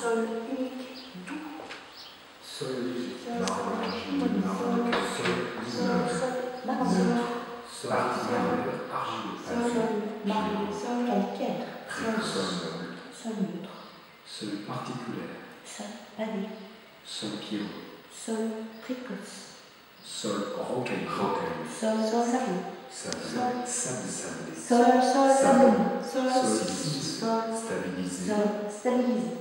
Sol unique, doux. Sol Sol, marron, sol, marron, sol, Sol, lumineux, sol, marron. sol artisanal, argileux, Sol, marron. Sol, calcaire. sol Sol, noble, sol neutre. sol particulaire, Sol, pavé. sol pierrot, Sol, précoce. sol rocailleux, Sol, sableux. Sol, sol, sableux. Sol, lisse, sol, stabilisé, sol, stabilisé.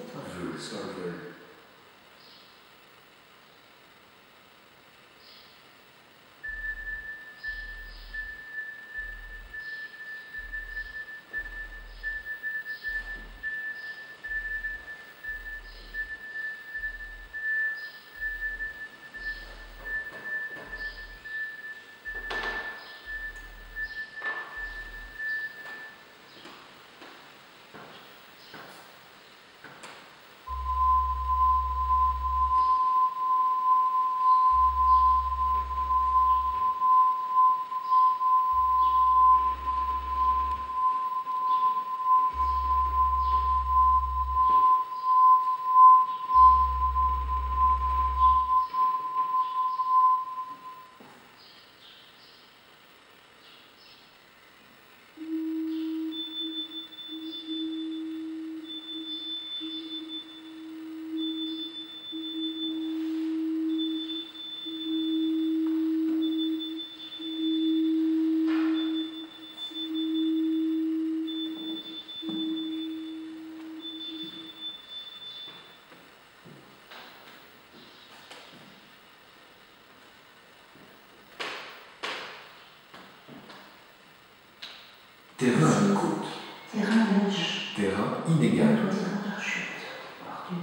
Veule, sol veule. Terrain côte, Terrain neige. terrain inégal,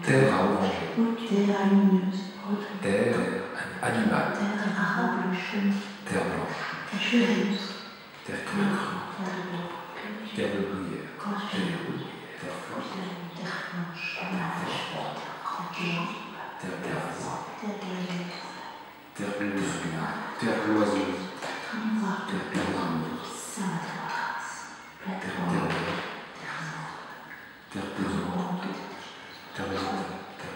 Terrain terre à oranger, Terre lumineuse. terre animal, Terre arable, chemin. terre blanche, Terre chureuse. terre claire, Terre blanc. terre de bruyère, Terre terre rouge, terre froide, Terre blanche. Terre blanche. terre Terre terre terre loiseuse, Terre noire. terre pèlereuse, Sainte-Thérèse. terre Plateforme. terre terre pesante, terre végétale, terre